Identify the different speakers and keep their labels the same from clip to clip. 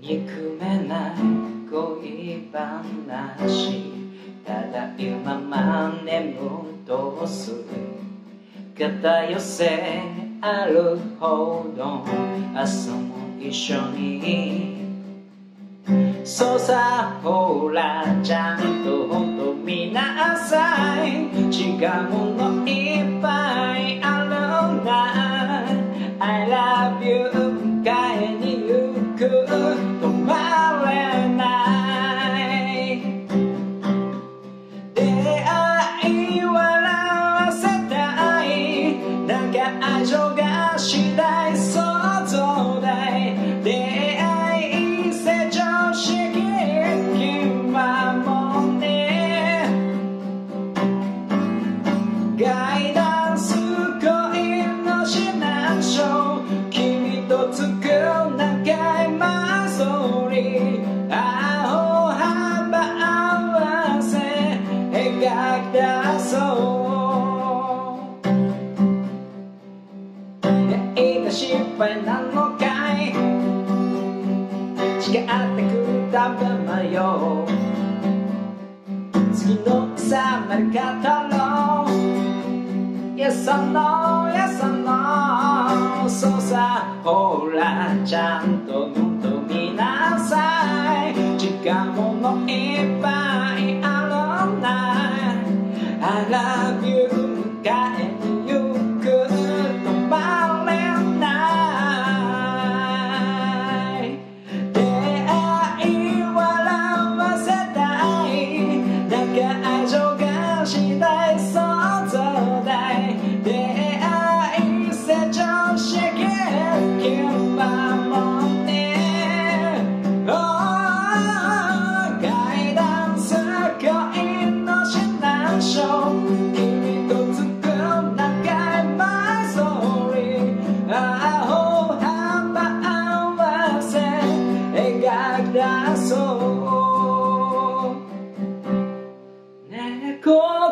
Speaker 1: 憎めない恋話ただ今ま眠とする肩寄せあるほど朝も一緒にそうさほらちゃんと本当見なさい違うものいっぱいあるんだ I love you. 愛情がしたい想像大出会い成長しきはもうね。ガイダンス恋の指南書君と作る長いマストーリー青幅合わせ描き出そう。が失敗なのかい違ってくため迷う次のさまり方の Yes or no, yes or no そうさほらちゃんともっと見なさい。違うものい。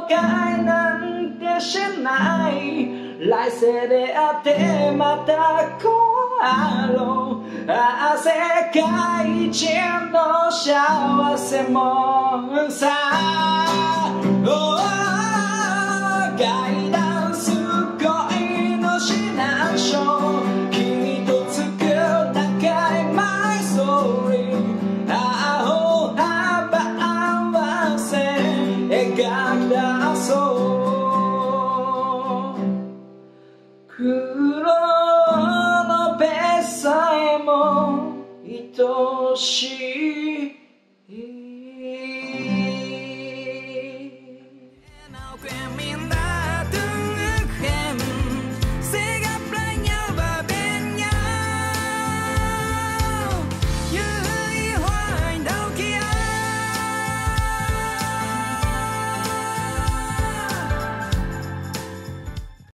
Speaker 1: 猫飼いなんてしない。来世であってまたこうあろう。ああ世界一の幸せもさ。出そう黒のべさえも愛しい。